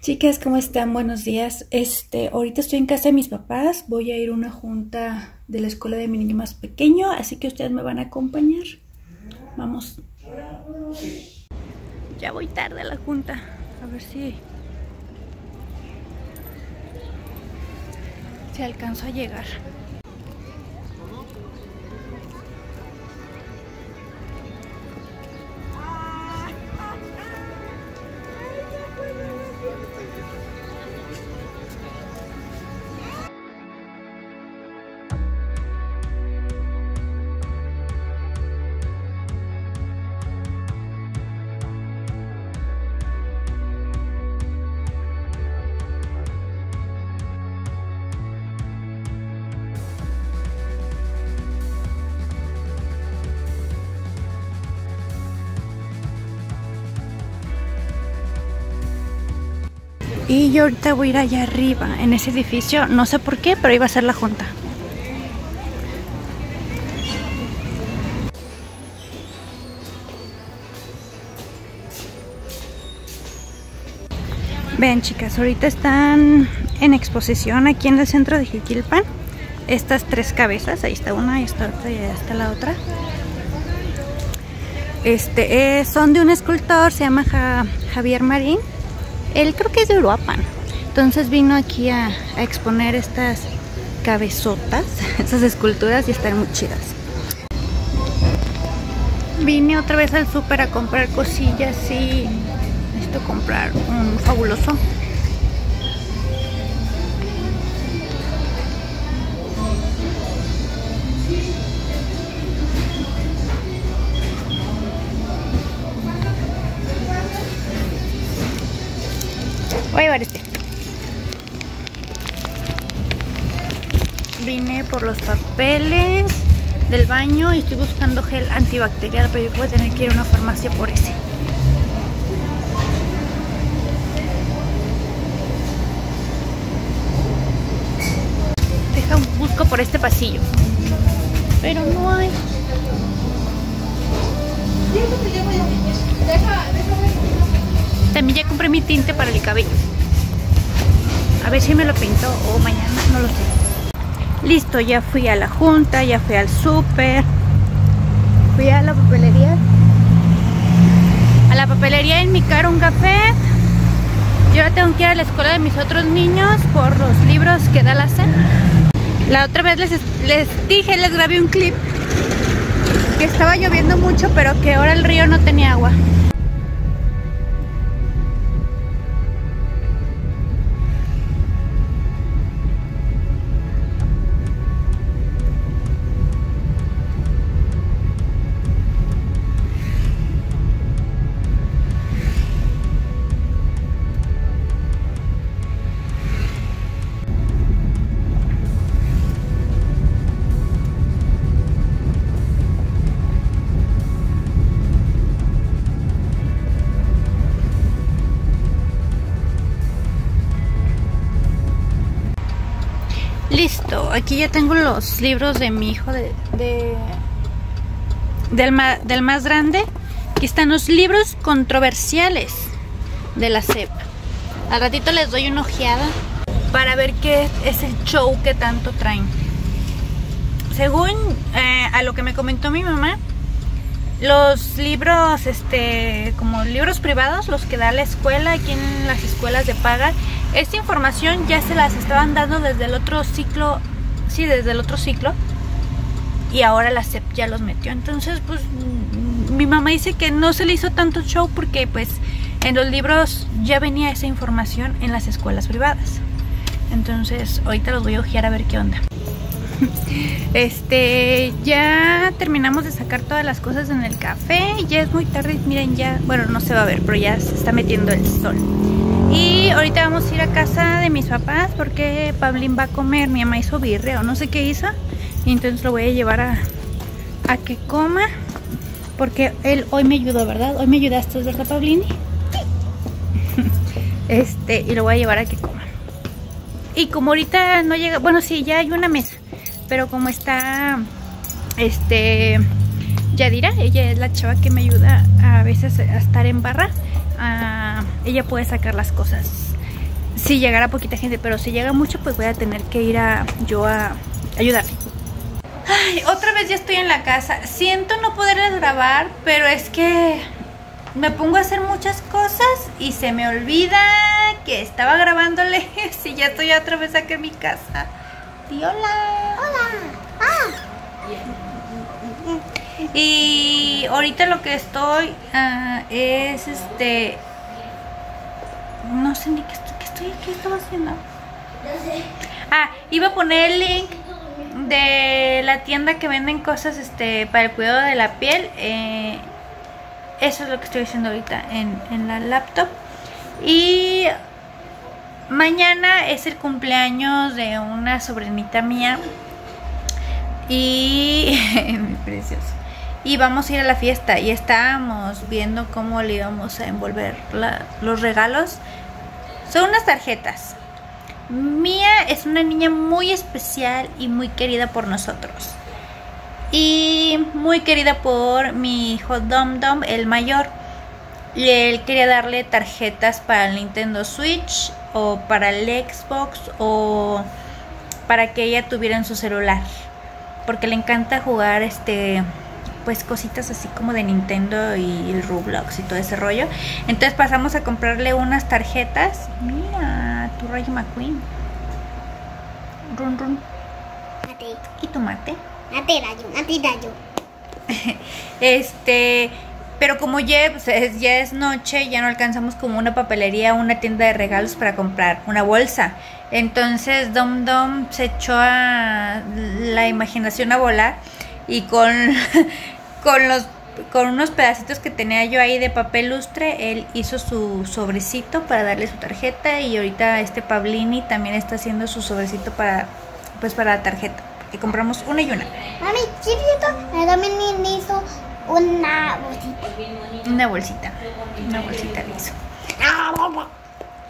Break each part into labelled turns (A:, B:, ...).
A: Chicas, ¿cómo están? Buenos días. Este, ahorita estoy en casa de mis papás. Voy a ir a una junta de la escuela de mi niño más pequeño, así que ustedes me van a acompañar. Vamos. Ya voy tarde a la junta. A ver si si alcanzo a llegar. Y yo ahorita voy a ir allá arriba, en ese edificio. No sé por qué, pero iba a ser la junta. Ven chicas, ahorita están en exposición aquí en el centro de Jiquilpan. Estas tres cabezas, ahí está una, ahí está otra y ahí está la otra. Este, eh, son de un escultor, se llama Javier Marín él creo que es de Uruapan. Entonces vino aquí a, exponer estas cabezotas, estas esculturas y están muy chidas. Vine otra vez al súper a comprar cosillas y necesito comprar un fabuloso. Vine por los papeles del baño y estoy buscando gel antibacterial, pero yo voy a tener que ir a una farmacia por ese. Deja, busco por este pasillo. Pero no hay. También ya compré mi tinte para el cabello. A ver si me lo pinto o mañana, no lo sé. Listo, ya fui a la junta, ya fui al súper. Fui a la papelería. A la papelería en mi cara un café. Yo ahora tengo que ir a la escuela de mis otros niños por los libros que da la SEP. La otra vez les, les dije, les grabé un clip que estaba lloviendo mucho, pero que ahora el río no tenía agua. Aquí ya tengo los libros de mi hijo de, del, más grande. Aquí están los libros controversiales de la CEP. Al ratito les doy una ojeada para ver qué es el show que tanto traen. Según eh, a lo que me comentó mi mamá, los libros, este, como libros privados, los que da la escuela, aquí en las escuelas de paga, esta información ya se las estaban dando desde el otro ciclo, sí, desde el otro ciclo. Y ahora la SEP ya los metió. Entonces, pues, mi mamá dice que no se le hizo tanto show porque, pues, en los libros ya venía esa información en las escuelas privadas. Entonces, ahorita los voy a ojear a ver qué onda. Este, ya terminamos de sacar todas las cosas en el café. Ya es muy tarde, miren, ya, bueno, no se va a ver, pero ya se está metiendo el sol. Y ahorita vamos a ir a casa de mis papás porque Pablín va a comer. Mi mamá hizo birre o no sé qué hizo. Y entonces lo voy a llevar a, a que coma. Porque él hoy me ayudó, ¿verdad? Hoy me ayudaste, ¿verdad, Pablín? este, y lo voy a llevar a que coma. Y como ahorita no llega, bueno, sí, ya hay una mesa. Pero como está, este, Yadira, ella es la chava que me ayuda a veces a estar en barra ella puede sacar las cosas si llegara poquita gente, pero si llega mucho, pues voy a tener que ir a yo a ayudarle. Ay, otra vez ya estoy en la casa. Siento no poderles grabar, pero es que me pongo a hacer muchas cosas y se me olvida que estaba grabándoles y ya estoy otra vez aquí en mi casa. Y hola.
B: Hola. Ah.
A: Y ahorita lo que estoy ah, es este. No sé ni qué estoy, qué estoy, qué estaba haciendo. Ah, iba a poner el link de la tienda que venden cosas este para el cuidado de la piel. Eh, eso es lo que estoy haciendo ahorita en, en la laptop. Y mañana es el cumpleaños de una sobrinita mía. Y. precioso. Y vamos a ir a la fiesta. Y estábamos viendo cómo le íbamos a envolver la- los regalos. Son unas tarjetas. Mía es una niña muy especial y muy querida por nosotros. Y muy querida por mi hijo Dom Dom, el mayor. Y él quería darle tarjetas para el Nintendo Switch o para el Xbox o para que ella tuviera en su celular. Porque le encanta jugar este pues cositas así como de Nintendo y el Roblox y todo ese rollo. Entonces pasamos a comprarle unas tarjetas. Mira, tu Rayo McQueen. Run run.
B: Mate.
A: Y tu mate.
B: Mate rayo. Mate rayo.
A: Este, pero como ya, pues, es, ya es noche, ya no alcanzamos como una papelería, una tienda de regalos para comprar una bolsa. Entonces Dom Dom se echó a la imaginación a volar y con, con los con unos pedacitos que tenía yo ahí de papel lustre, él hizo su sobrecito para darle su tarjeta y ahorita este Pablini también está haciendo su sobrecito para pues para la tarjeta. Que compramos una y una.
B: Mami, chiquito, también hizo una bolsita.
A: Una bolsita. Una bolsita le hizo.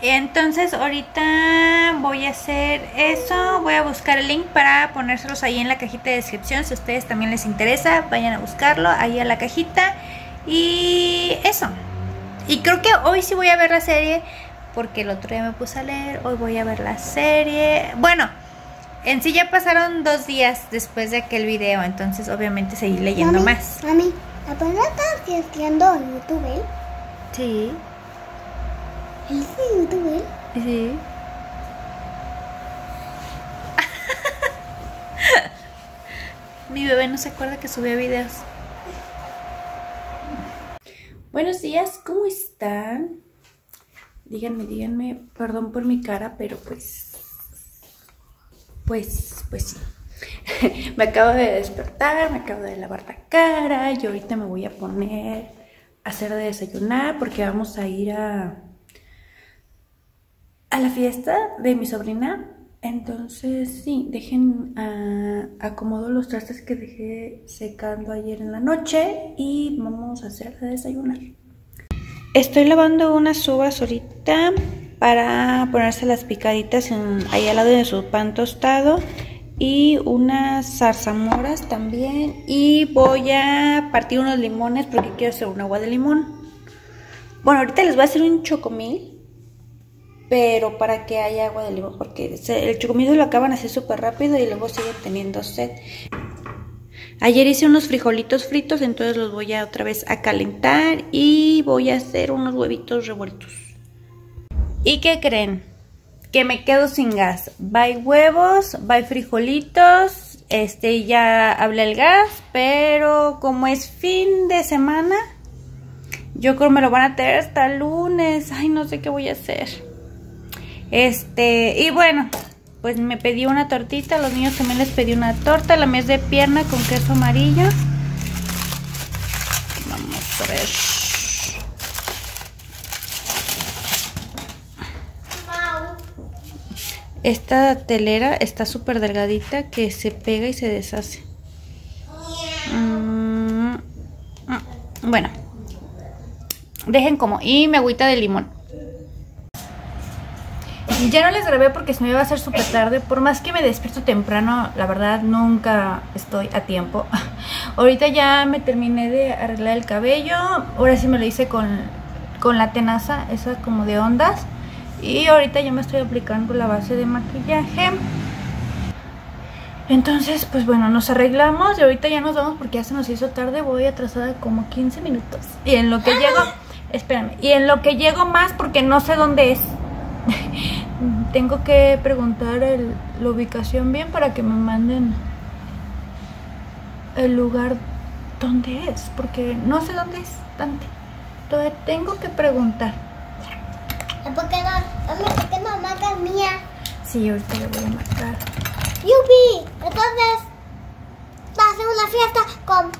A: Entonces ahorita voy a hacer eso, voy a buscar el link para ponérselos ahí en la cajita de descripción si a ustedes también les interesa, vayan a buscarlo ahí a la cajita y eso. Y creo que hoy sí voy a ver la serie porque el otro día me puse a leer, hoy voy a ver la serie. Bueno, en sí ya pasaron dos días después de aquel video, entonces obviamente seguí leyendo
B: Mami,
A: más.
B: Mami, ¿apenas estás haciendo YouTube?
A: Sí,
B: ¿Es de YouTube?
A: sí. Mi bebé no se acuerda que subía videos. Buenos días, ¿cómo están? Díganme, díganme, perdón por mi cara, pero pues... Pues, pues sí. me acabo de despertar, me acabo de lavar la cara y ahorita me voy a poner a hacer de desayunar porque vamos a ir a a la fiesta de mi sobrina. Entonces, sí, dejen ah, acomodo los trastes que dejé secando ayer en la noche y vamos a hacer de desayunar. Estoy lavando unas uvas ahorita para ponérselas picaditas en, ahí al lado de su pan tostado y unas zarzamoras también y voy a partir unos limones porque quiero hacer un agua de limón. Bueno, ahorita les voy a hacer un chocomil pero para que haya agua de limón, porque el chocomil lo acaban así súper rápido y luego siguen teniendo sed. Ayer hice unos frijolitos fritos, entonces los voy a otra vez a calentar y voy a hacer unos huevitos revueltos. ¿Y qué creen? Que me quedo sin gas. Bye huevos, bye frijolitos, este ya hablé el gas, pero como es fin de semana, yo creo me lo van a traer hasta lunes. Ay, no sé qué voy a hacer. Este, y bueno, pues me pedí una tortita. A los niños también les pedí una torta. La mía es de pierna con queso amarillo. Vamos a ver. Esta telera está súper delgadita que se pega y se deshace. Mm, mm, bueno, dejen como. Y mi agüita de limón. Ya no les grabé porque se me iba a hacer súper tarde. Por más que me despierto temprano, la verdad nunca estoy a tiempo. Ahorita ya me terminé de arreglar el cabello. Ahora sí me lo hice con, con la tenaza, esa como de ondas. Y ahorita yo me estoy aplicando la base de maquillaje. Entonces, pues bueno, nos arreglamos y ahorita ya nos vamos porque ya se nos hizo tarde. Voy atrasada como 15 minutos. Y en lo que llego, espérame, y en lo que llego más porque no sé dónde es. Tengo que preguntar el- la ubicación bien para que me manden el lugar donde es, porque no sé dónde es, Dante. Todavía tengo que preguntar.
B: ¿Por qué no? ¿por qué no marcas mía?
A: Sí, ahorita le voy a marcar.
B: Yupi, entonces va a hacer una fiesta con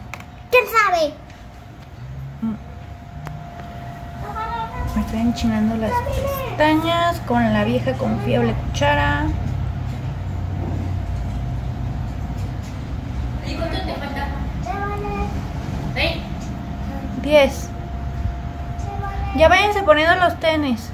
B: quién sabe.
A: Me estoy enchinando las pestañas con la vieja confiable cuchara. Diez. Ya váyanse poniendo los tenis.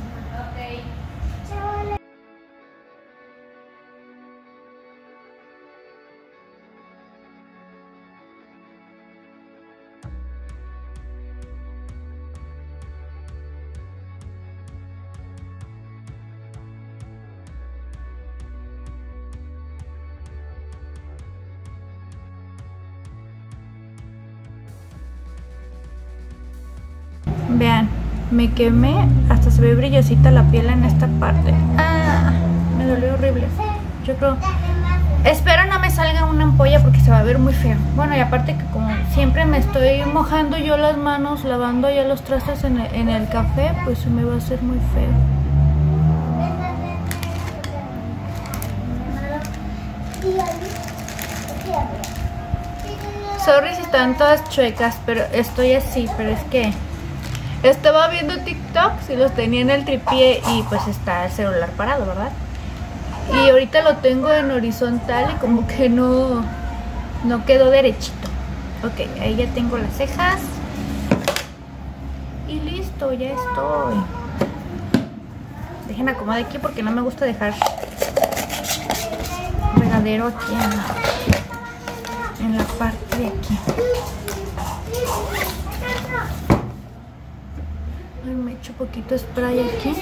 A: Vean, me quemé, hasta se ve brillosita la piel en esta parte. Ah, me dolió horrible. Yo creo. Espero no me salga una ampolla porque se va a ver muy feo. Bueno, y aparte que como siempre me estoy mojando yo las manos, lavando ya los trastes en el, en el café, pues se me va a hacer muy feo. Sorry si están todas chuecas, pero estoy así, pero es que estaba viendo TikTok si los tenía en el tripié y pues está el celular parado, ¿verdad? Y ahorita lo tengo en horizontal y como que no, no quedó derechito. Ok, ahí ya tengo las cejas. Y listo, ya estoy. Dejen acomodar aquí porque no me gusta dejar regadero aquí en la parte de aquí. Me echo poquito spray aquí.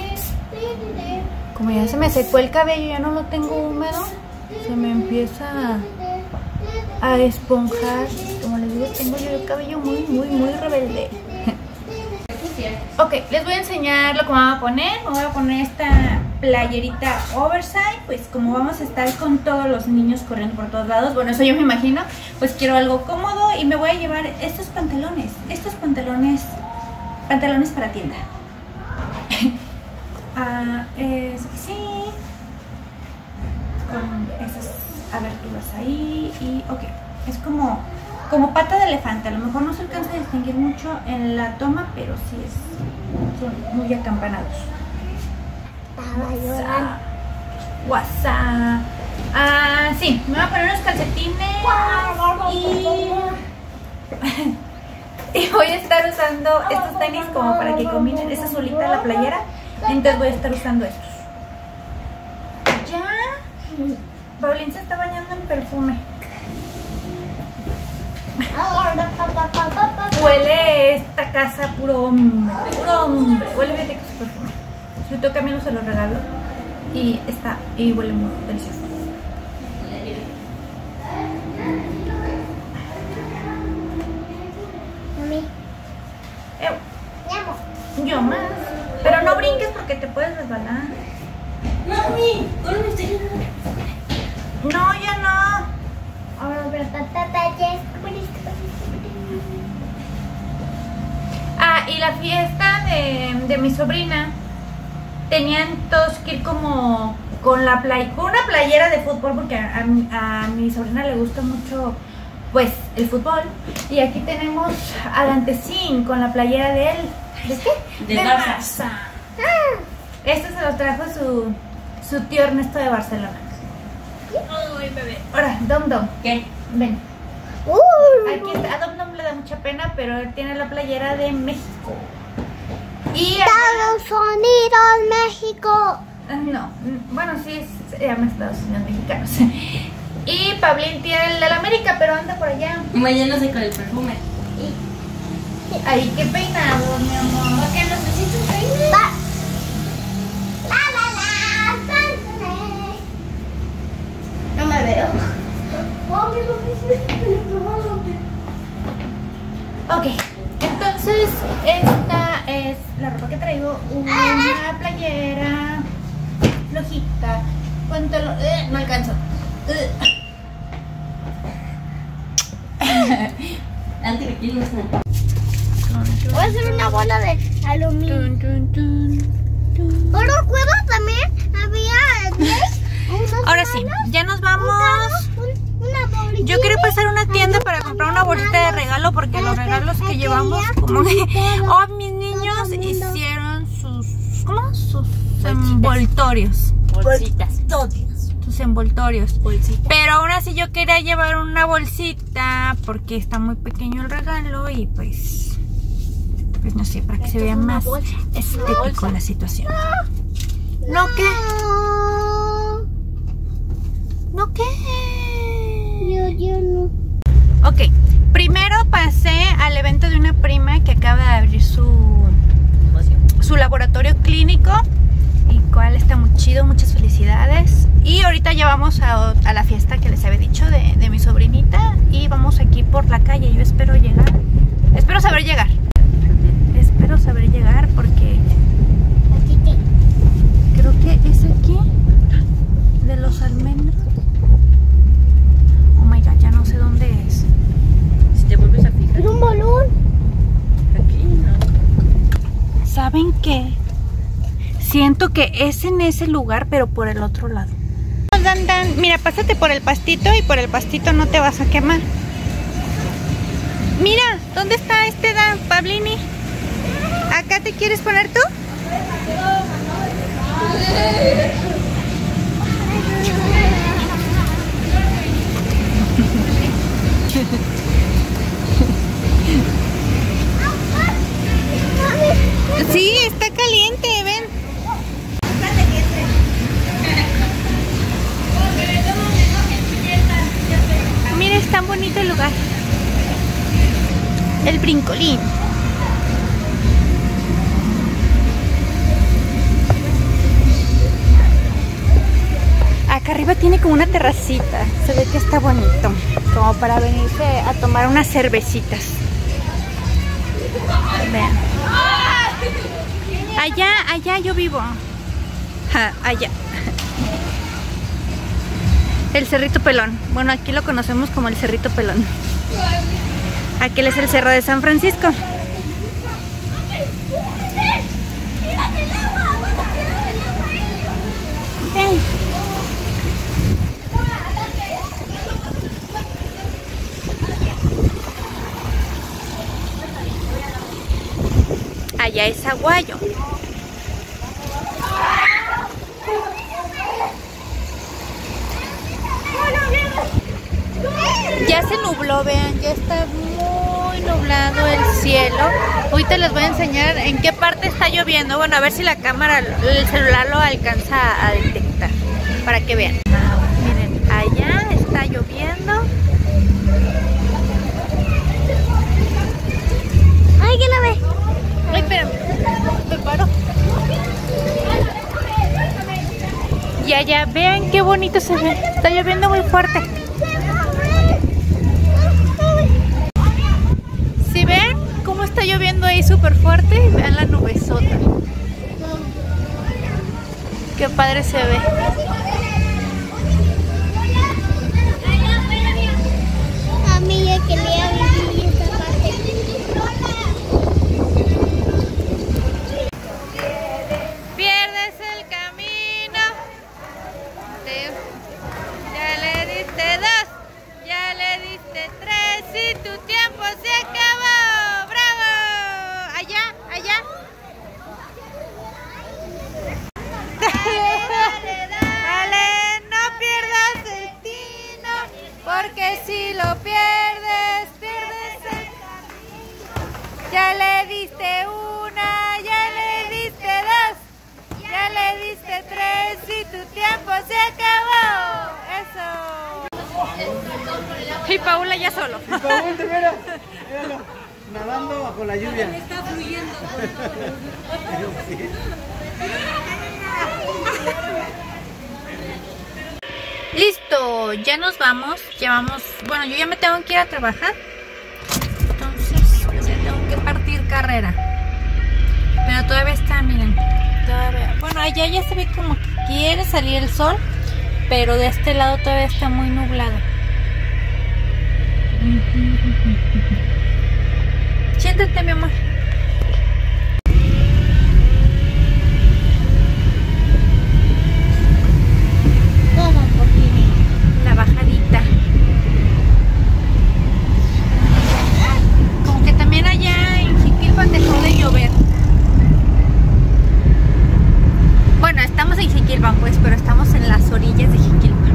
A: Como ya se me secó el cabello, ya no lo tengo húmedo, se me empieza a, esponjar. Como les digo, tengo yo el cabello muy, muy, muy rebelde. Ok, les voy a enseñar lo que me voy a poner. Me voy a poner esta playerita oversize, pues como vamos a estar con todos los niños corriendo por todos lados, bueno, eso yo me imagino, pues quiero algo cómodo y me voy a llevar estos pantalones, estos pantalones, pantalones para tienda. Ah, es así, con esas aberturas ahí y ok, es como, como pata de elefante, a lo mejor no se alcanza a distinguir mucho en la toma, pero sí es, son muy acampanados.
B: Estaba.
A: WhatsApp. Ah, sí, me voy a poner unos calcetines y, y voy a estar usando estos tenis como para que combinen esa azulita la playera. Entonces voy a estar usando estos. Ya. Paulín se está bañando en perfume. Huele esta casa puro hombre. Huele bien su perfume. Si toca Camilo se lo regalo y está y huele muy delicioso.
B: Mami,
A: Ew,
B: mi amor.
A: yo más. Pero no brinques porque te puedes resbalar.
C: Mami.
A: No, ya no.
B: Ahora, pero patata ya es.
A: Ah, y la fiesta de, de mi sobrina tenían todos que ir como con la play con una playera de fútbol porque a, a mi- a mi sobrina le gusta mucho pues el fútbol y aquí tenemos a Dantecín con la playera de él ¿de qué?
C: De Barça.
A: Este se lo trajo su su tío Ernesto de Barcelona
C: Ay, bebé.
A: ahora Dom Dom
C: ¿Qué?
A: ven
B: Uh,
A: Aquí está, a Dom Dom le da mucha pena, pero él tiene la playera de México. Y
B: Estados Unidos, México.
A: Ah, No, bueno, sí, se llama Estados Unidos Mexicanos. Y Pablín tiene el de la América, pero anda por allá.
C: Mañana se con el perfume.
A: Ay, qué peinado, mi amor.
B: Porque necesito un peine. Ok, entonces esta es la
A: ropa que traigo, una playera flojita, pantalón, eh, no alcanzo.
B: Voy a hacer una bola de aluminio. Pero cueva también. Había
A: Ahora sí, ya nos vamos. Yo quería pasar a una tienda para comprar una bolsita de regalo porque los regalos que llevamos, como que, oh, mis niños hicieron sus, ¿cómo? Sus envoltorios.
C: Bolsitas.
A: Sus envoltorios. Pero aún así yo quería llevar una bolsita porque está muy pequeño el regalo y pues, pues no sé, para que se vea más estético la situación. ¿No qué?
B: No,
A: ¿No qué?
B: yo, yo no.
A: Ok, primero pasé al evento de una prima que acaba de abrir su, su laboratorio clínico y cual está muy chido, muchas felicidades. Y ahorita ya vamos a, a la fiesta que les había dicho de, de mi sobrinita y vamos aquí por la calle. Yo espero llegar, espero saber llegar. Espero saber llegar porque
B: Aquí te.
A: creo que es aquí de los almendros. Oh my god, ya no sé dónde es.
C: Si te vuelves a fijar
B: Era un balón.
C: aquí, ¿no?
A: ¿Saben qué? Siento que es en ese lugar, pero por el otro lado. Dan, dan. Mira, pásate por el pastito y por el pastito no te vas a quemar. Mira, ¿dónde está este Dan, Pablini? ¿Acá te quieres poner tú? Sí, está caliente, ven. Mira, es tan bonito el lugar. El brincolín. Acá arriba tiene como una terracita. Se ve que está bonito. Como para venirse a tomar unas cervecitas. Vean. Allá, allá yo vivo. Allá. El Cerrito Pelón. Bueno, aquí lo conocemos como el Cerrito Pelón. Aquel es el Cerro de San Francisco. Allá es Aguayo. Ya se nubló, vean, ya está muy nublado el cielo. Ahorita les voy a enseñar en qué parte está lloviendo. Bueno, a ver si la cámara, el celular lo alcanza a detectar. Para que vean. Miren, allá está lloviendo.
B: Ay, que la ve.
A: Paro. Y allá, vean qué bonito se ve. Está lloviendo muy fuerte. Si ven cómo está lloviendo ahí súper fuerte, vean la nubesota. Qué padre se ve.
B: A mí ya
A: carrera. Pero todavía está, miren. Todavía. Bueno, allá ya se ve como que quiere salir el sol. Pero de este lado todavía está muy nublado. Siéntate, mi amor.
B: Toma un poquito.
A: La bajadita. Como que también allá en Jiquilpan dejó de llover. Bueno, estamos en Jiquilpan pues, pero estamos en las orillas de Jiquilpan.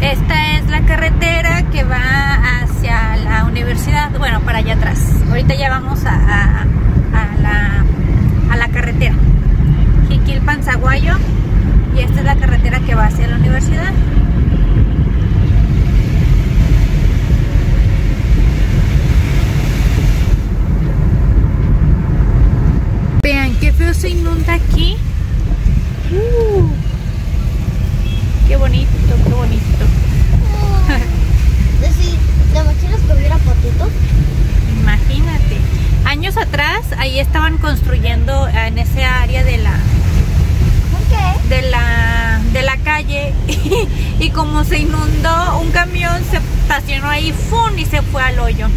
A: Esta es la carretera que va hacia la universidad, bueno, para allá atrás. Ahorita ya vamos a, a- la, a la carretera. Jiquilpan, Zaguayo. Y esta es la carretera que va hacia la universidad. Vean qué feo se inunda aquí. Uh, qué bonito, qué bonito.
B: ¿te imaginas que hubiera fotitos?
A: Imagínate. Años atrás, ahí estaban construyendo en ese área de la, de la, de la calle y como se inundó, un camión se estacionó ahí ¡fum! y se fue al hoyo.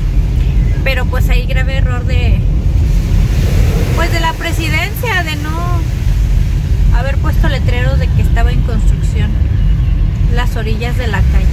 A: Pero pues ahí grave error de pues de la presidencia de no haber puesto letreros de que estaba en construcción las orillas de la calle.